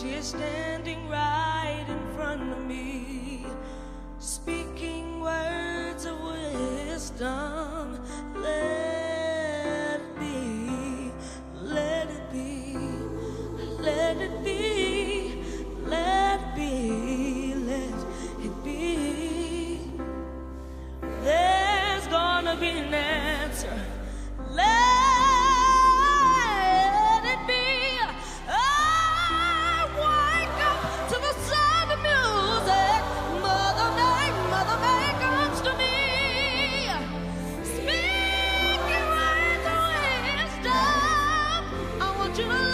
She is standing right in front of me, speaking words of wisdom. Let it be, let it be, let it be, let it be, let it be. There's gonna be you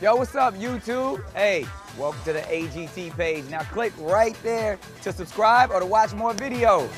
Yo, what's up, YouTube? Hey, welcome to the AGT page. Now click right there to subscribe or to watch more videos.